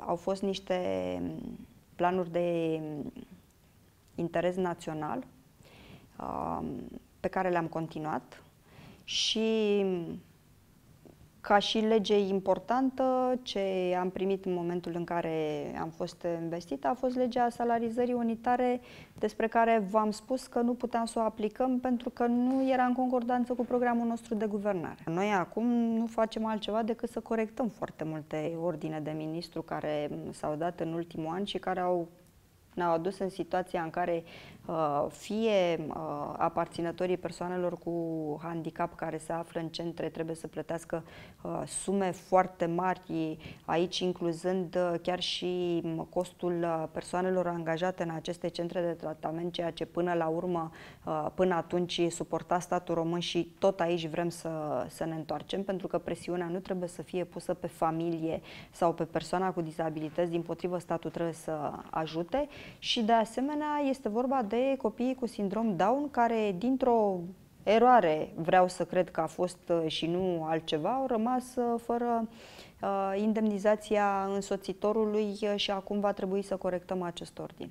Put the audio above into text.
Au fost niște planuri de interes național pe care le-am continuat și ca și lege importantă, ce am primit în momentul în care am fost investită a fost legea salarizării unitare, despre care v-am spus că nu puteam să o aplicăm pentru că nu era în concordanță cu programul nostru de guvernare. Noi acum nu facem altceva decât să corectăm foarte multe ordine de ministru care s-au dat în ultimul an și care au ne-au adus în situația în care uh, fie uh, aparținătorii persoanelor cu handicap care se află în centre trebuie să plătească uh, sume foarte mari, aici incluzând chiar și costul persoanelor angajate în aceste centre de tratament, ceea ce până la urmă, până atunci suporta statul român și tot aici vrem să, să ne întoarcem, pentru că presiunea nu trebuie să fie pusă pe familie sau pe persoana cu dizabilități, din potrivă statul trebuie să ajute și de asemenea este vorba de copiii cu sindrom Down care dintr-o eroare, vreau să cred că a fost uh, și nu altceva, au rămas uh, fără uh, indemnizația însoțitorului și acum va trebui să corectăm acest ordin.